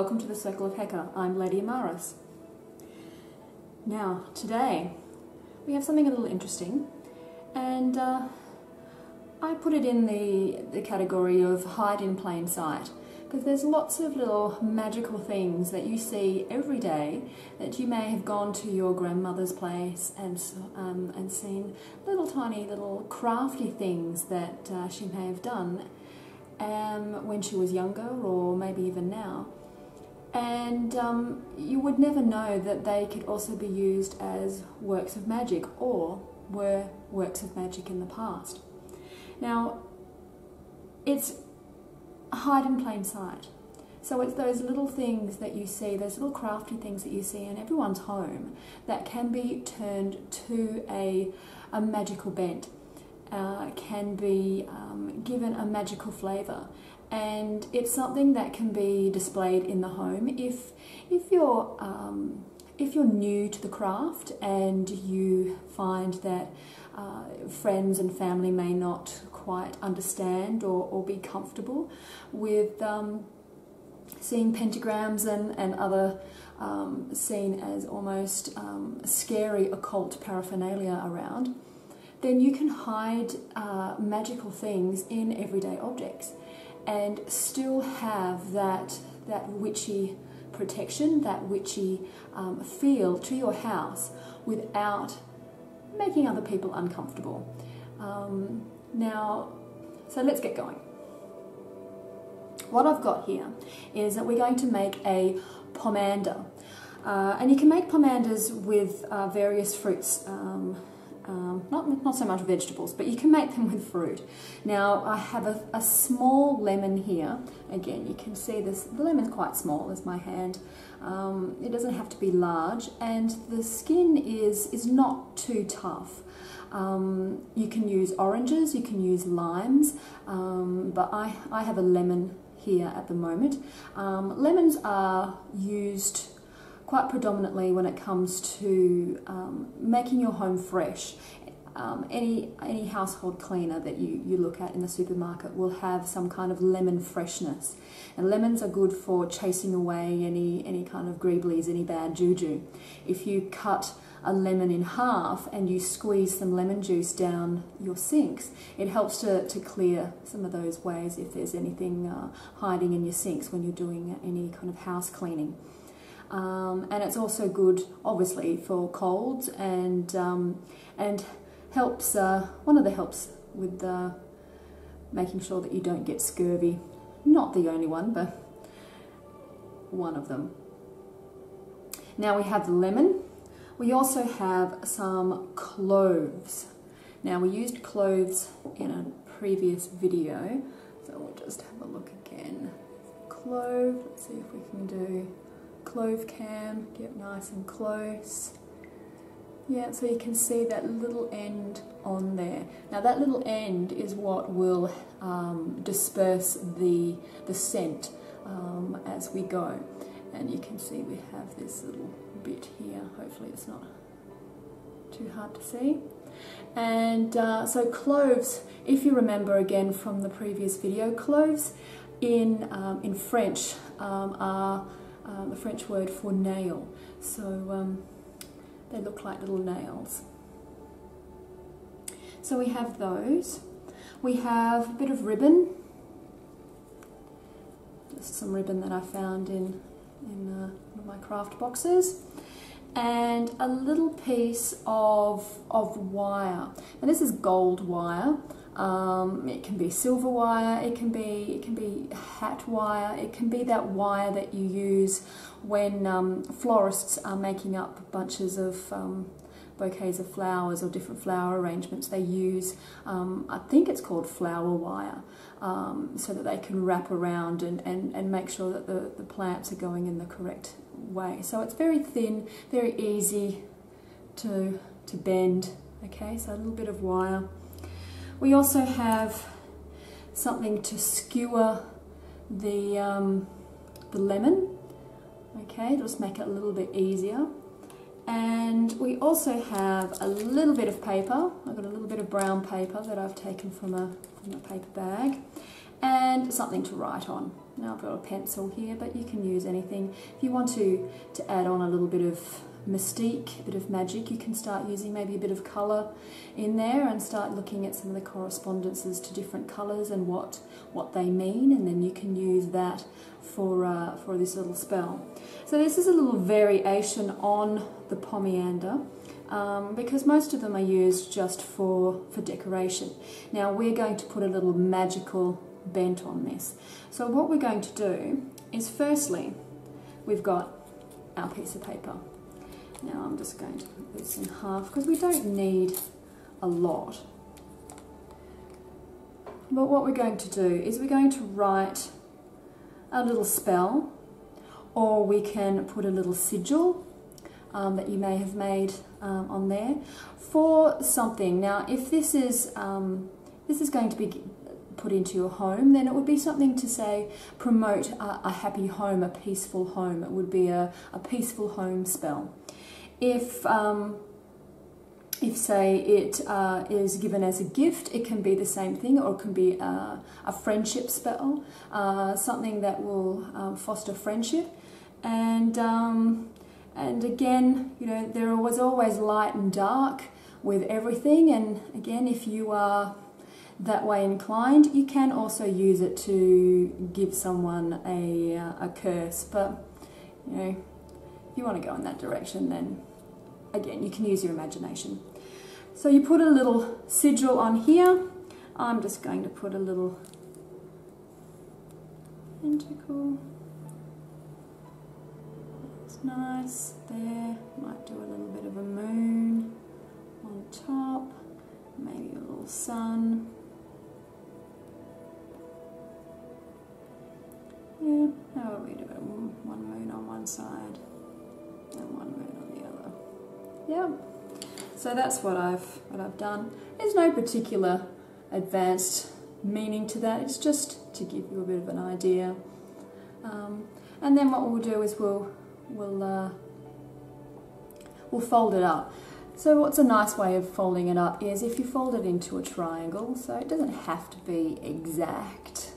Welcome to the Circle of Heka. I'm Lady Amaris. Now, today we have something a little interesting, and uh, I put it in the, the category of hide in plain sight because there's lots of little magical things that you see every day that you may have gone to your grandmother's place and um, and seen little tiny little crafty things that uh, she may have done um, when she was younger or maybe even now. And um, you would never know that they could also be used as works of magic or were works of magic in the past. Now, it's hide in plain sight. So it's those little things that you see, those little crafty things that you see in everyone's home that can be turned to a, a magical bent, uh, can be um, given a magical flavour. And it's something that can be displayed in the home. If, if you're um, if you're new to the craft and you find that uh, friends and family may not quite understand or, or be comfortable with um, seeing pentagrams and, and other um, seen as almost um, scary occult paraphernalia around, then you can hide uh, magical things in everyday objects and still have that, that witchy protection, that witchy um, feel to your house without making other people uncomfortable. Um, now, so let's get going. What I've got here is that we're going to make a pomander. Uh, and you can make pomanders with uh, various fruits, um, um, not, not so much vegetables, but you can make them with fruit. Now I have a, a small lemon here. Again, you can see this, the lemon's quite small as my hand. Um, it doesn't have to be large and the skin is, is not too tough. Um, you can use oranges, you can use limes, um, but I, I have a lemon here at the moment. Um, lemons are used quite predominantly when it comes to um, making your home fresh. Um, any any household cleaner that you, you look at in the supermarket will have some kind of lemon freshness. And lemons are good for chasing away any, any kind of greeblies, any bad juju. If you cut a lemon in half and you squeeze some lemon juice down your sinks, it helps to, to clear some of those ways if there's anything uh, hiding in your sinks when you're doing any kind of house cleaning. Um, and it's also good, obviously, for colds and um, and helps. Uh, one of the helps with making sure that you don't get scurvy. Not the only one, but one of them. Now we have the lemon. We also have some cloves. Now we used cloves in a previous video, so we'll just have a look again. Clove, let's see if we can do clove cam, get nice and close. Yeah, so you can see that little end on there. Now that little end is what will um, disperse the, the scent um, as we go. And you can see we have this little bit here. Hopefully it's not too hard to see. And uh, so cloves, if you remember again from the previous video, cloves in, um, in French um, are uh, the French word for nail. So um, they look like little nails. So we have those. We have a bit of ribbon. Just some ribbon that I found in in uh, one of my craft boxes and a little piece of, of wire. And this is gold wire. Um, it can be silver wire, it can be it can be hat wire, it can be that wire that you use when um, florists are making up bunches of um, bouquets of flowers or different flower arrangements. They use, um, I think it's called flower wire, um, so that they can wrap around and, and, and make sure that the, the plants are going in the correct way. So it's very thin, very easy to, to bend. Okay, so a little bit of wire. We also have something to skewer the, um, the lemon. Okay, just make it a little bit easier. And we also have a little bit of paper. I've got a little bit of brown paper that I've taken from a, from a paper bag and something to write on. Now I've got a pencil here, but you can use anything. If you want to, to add on a little bit of mystique, a bit of magic, you can start using maybe a bit of colour in there and start looking at some of the correspondences to different colours and what, what they mean, and then you can use that for, uh, for this little spell. So this is a little variation on the pomander. Um, because most of them are used just for, for decoration. Now we're going to put a little magical bent on this. So what we're going to do is firstly, we've got our piece of paper. Now I'm just going to put this in half because we don't need a lot. But what we're going to do is we're going to write a little spell or we can put a little sigil um, that you may have made um, on there for something. Now, if this is um, this is going to be put into your home, then it would be something to say promote a, a happy home, a peaceful home. It would be a, a peaceful home spell. If um, if say it uh, is given as a gift, it can be the same thing, or it can be uh, a friendship spell, uh, something that will um, foster friendship. And um, and again, you know, there was always light and dark with everything. And again, if you are that way inclined, you can also use it to give someone a, uh, a curse. But, you know, if you want to go in that direction, then again, you can use your imagination. So you put a little sigil on here. I'm just going to put a little pentacle It's nice there. Might do a little bit of a moon on top, maybe a little sun. Yeah, how about we do it? One moon on one side and one moon. Yeah. So that's what I've what I've done. There's no particular advanced meaning to that. It's just to give you a bit of an idea. Um, and then what we'll do is we'll we'll, uh, we'll fold it up. So what's a nice way of folding it up is if you fold it into a triangle, so it doesn't have to be exact.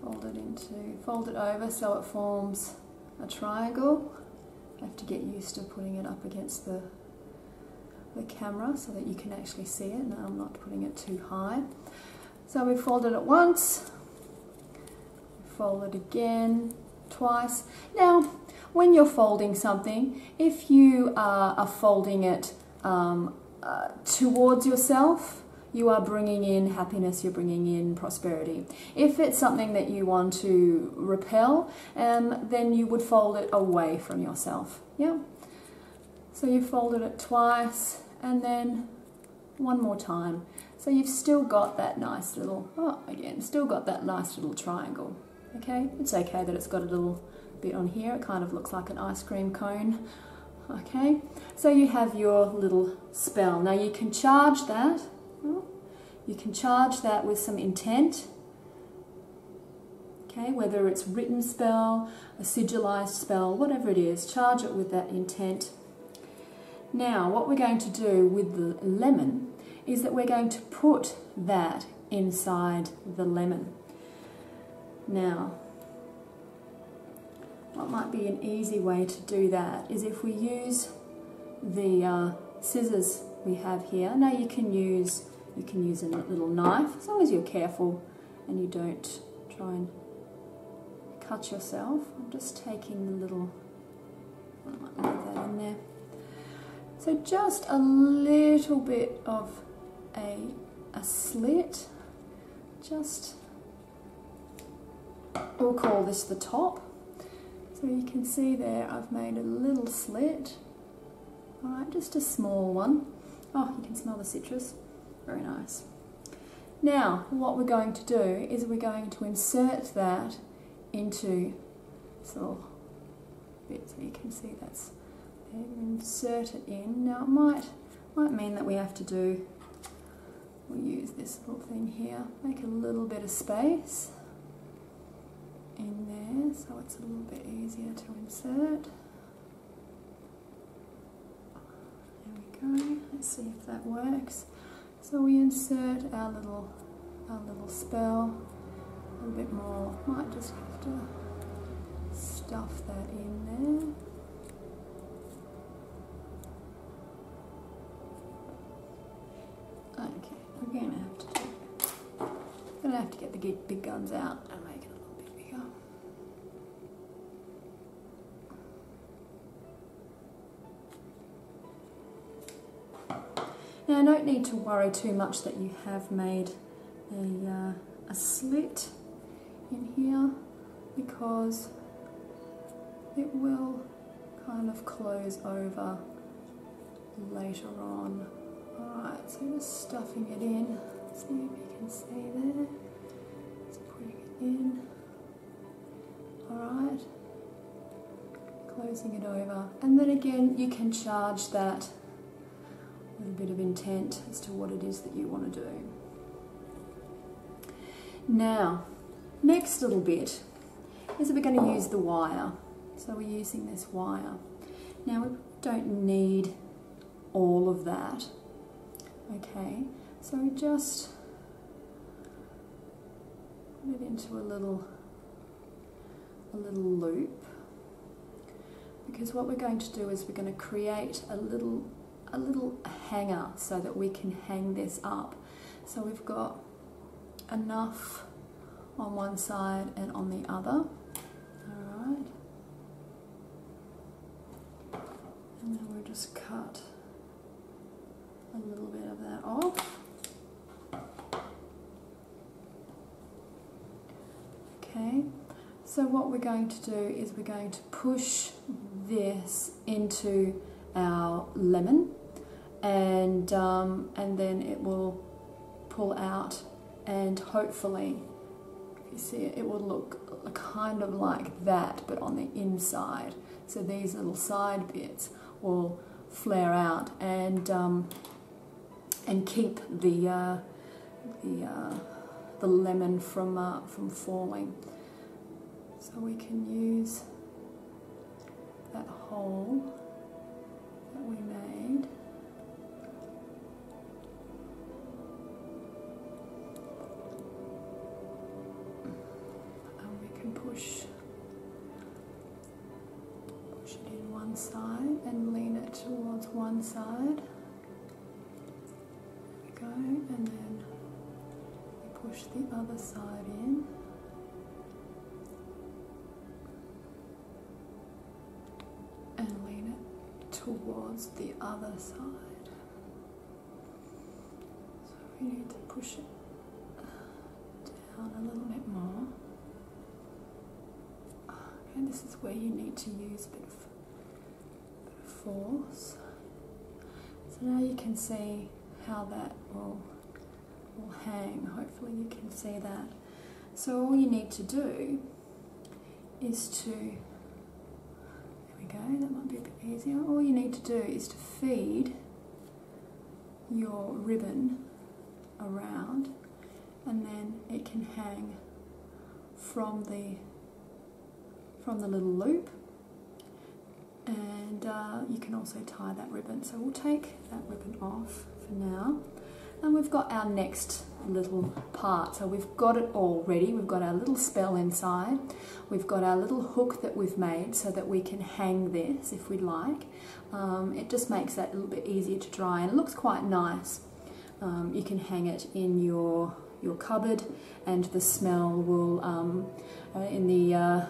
Fold it into, fold it over so it forms a triangle. You have to get used to putting it up against the, the camera so that you can actually see it. Now I'm not putting it too high. So we fold it once, fold it again, twice. Now, when you're folding something, if you are, are folding it um, uh, towards yourself, you are bringing in happiness, you're bringing in prosperity. If it's something that you want to repel, um, then you would fold it away from yourself. Yeah. So you folded it twice and then one more time. So you've still got that nice little, oh, again, still got that nice little triangle. Okay, it's okay that it's got a little bit on here. It kind of looks like an ice cream cone. Okay, so you have your little spell. Now you can charge that. You can charge that with some intent. Okay, whether it's written spell, a sigilized spell, whatever it is, charge it with that intent. Now, what we're going to do with the lemon is that we're going to put that inside the lemon. Now, what might be an easy way to do that is if we use the uh, scissors we have here. Now you can use you can use a little knife as long as you're careful and you don't try and cut yourself. I'm just taking the little leave that in there. So just a little bit of a a slit, just We'll call this the top. So you can see there I've made a little slit. Alright, just a small one. Oh, you can smell the citrus. Very nice. Now, what we're going to do is we're going to insert that into this little bit so you can see that's there. Insert it in. Now it might, might mean that we have to do, we'll use this little thing here, make a little bit of space in there so it's a little bit easier to insert. There we go, let's see if that works. So we insert our little, our little spell a little bit more. Might just have to stuff that in there. Okay, we're gonna have to gonna have to get the big, big guns out and make it a little bit bigger. Now, I don't need to worry too much that you have made a, uh, a slit in here because it will kind of close over later on. Alright, so just stuffing it in. See if you can see there. Just putting it in. Alright. Closing it over. And then again, you can charge that a bit of intent as to what it is that you want to do. Now, next little bit is that we're going to use the wire. So we're using this wire. Now we don't need all of that. Okay, so we just put it into a little a little loop because what we're going to do is we're going to create a little a little hanger so that we can hang this up. So we've got enough on one side and on the other. Alright. And then we'll just cut a little bit of that off. Okay, so what we're going to do is we're going to push this into our lemon and, um, and then it will pull out and hopefully if you see it, it will look kind of like that but on the inside. So these little side bits will flare out and um, and keep the uh, the uh, the lemon from uh, from falling. So we can use that hole that we made. Push push it in one side and lean it towards one side. There we go, and then we push the other side in. And lean it towards the other side. So we need to push it down a little bit more. This is where you need to use a bit of, bit of force. So now you can see how that will, will hang. Hopefully you can see that. So all you need to do is to, there we go, that might be a bit easier. All you need to do is to feed your ribbon around and then it can hang from the from the little loop. And uh, you can also tie that ribbon. So we'll take that ribbon off for now. And we've got our next little part. So we've got it all ready. We've got our little spell inside. We've got our little hook that we've made so that we can hang this if we like. Um, it just makes that a little bit easier to dry and it looks quite nice. Um, you can hang it in your your cupboard and the smell will um, uh, in the uh,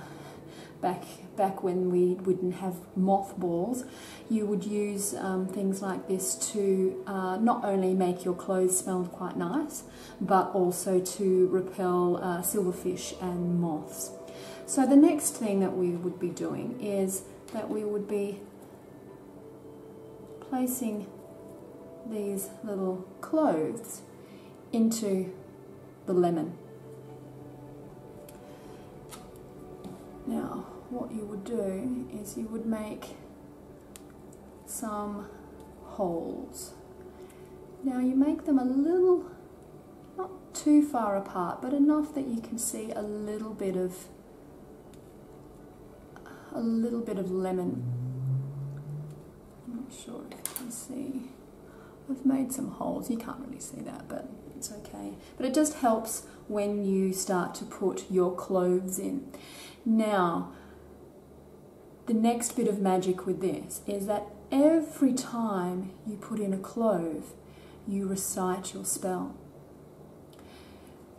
back back when we wouldn't have mothballs you would use um, things like this to uh, not only make your clothes smell quite nice but also to repel uh, silverfish and moths so the next thing that we would be doing is that we would be placing these little clothes into the lemon. What you would do is you would make some holes. Now, you make them a little, not too far apart, but enough that you can see a little bit of a little bit of lemon. I'm not sure if you can see. I've made some holes. You can't really see that, but it's okay. But it just helps when you start to put your cloves in. Now, the next bit of magic with this is that every time you put in a clove, you recite your spell.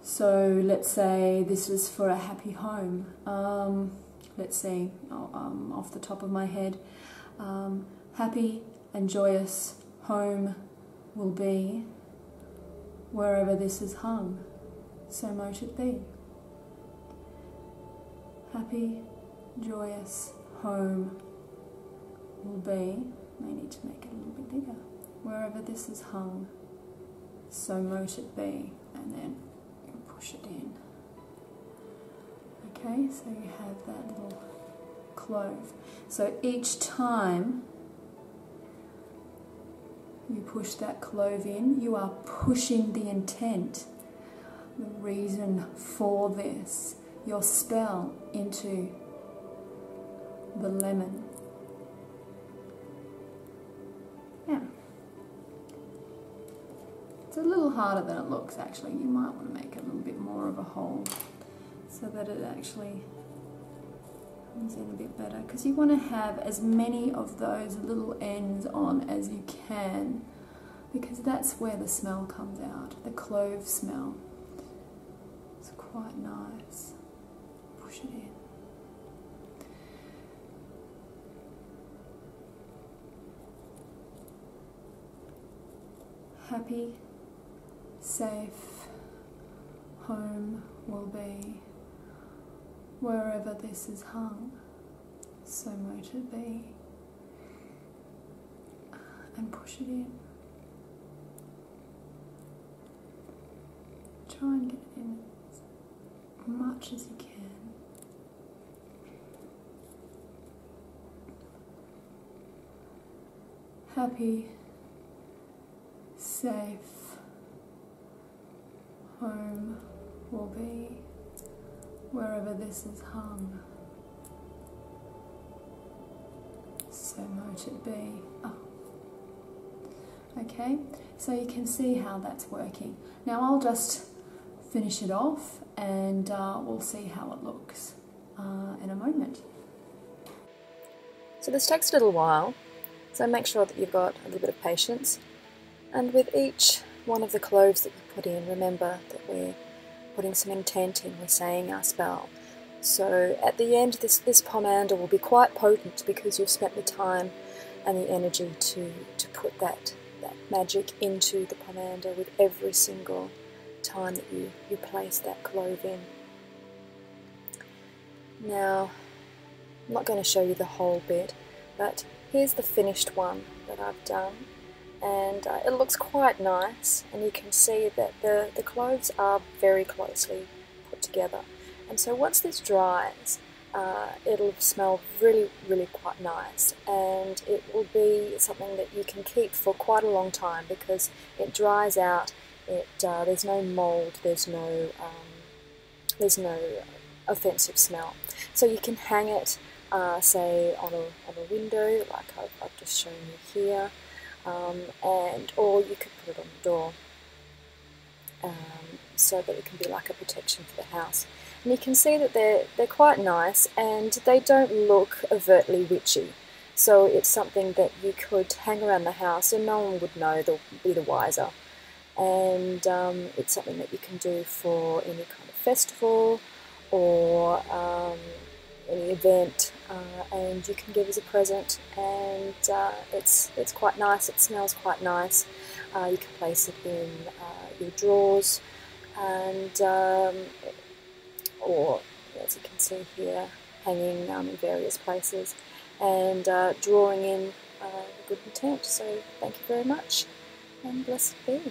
So let's say this is for a happy home. Um, let's see, oh, um, off the top of my head, um, happy and joyous home will be wherever this is hung. So mote it be. Happy, joyous home will be, may need to make it a little bit bigger, wherever this is hung. So mote it be, and then push it in. Okay, so you have that little clove. So each time you push that clove in, you are pushing the intent, the reason for this, your spell into the lemon. Yeah. It's a little harder than it looks actually. You might want to make a little bit more of a hole so that it actually comes in a bit better because you want to have as many of those little ends on as you can because that's where the smell comes out, the clove smell. It's quite nice. Push it in. Happy, safe home will be wherever this is hung, so mote it be, and push it in. Try and get it in as much as you can. Happy, safe home will be wherever this is hung. So mote it be. Oh. Okay, so you can see how that's working. Now I'll just finish it off and uh, we'll see how it looks uh, in a moment. So this takes a little while, so make sure that you've got a little bit of patience. And with each one of the cloves that we put in, remember that we're putting some intent in, we're saying our spell. So at the end, this, this pomander will be quite potent because you've spent the time and the energy to, to put that, that magic into the pomander with every single time that you, you place that clove in. Now, I'm not going to show you the whole bit, but here's the finished one that I've done and uh, it looks quite nice and you can see that the, the cloves are very closely put together. And so once this dries uh, it'll smell really really quite nice and it will be something that you can keep for quite a long time because it dries out it uh, there's no mold there's no um, there's no offensive smell. So you can hang it uh, say on a, on a window like I've, I've just shown you here um, and or you could put it on the door um, so that it can be like a protection for the house. And you can see that they're, they're quite nice and they don't look overtly witchy. So it's something that you could hang around the house and no one would know, they'll be the wiser. And um, it's something that you can do for any kind of festival or um, any event uh, and you can give as a present and uh, it's it's quite nice it smells quite nice. Uh, you can place it in uh, your drawers and um, or as you can see here hanging um, in various places and uh, drawing in uh, good intent. So thank you very much and blessed be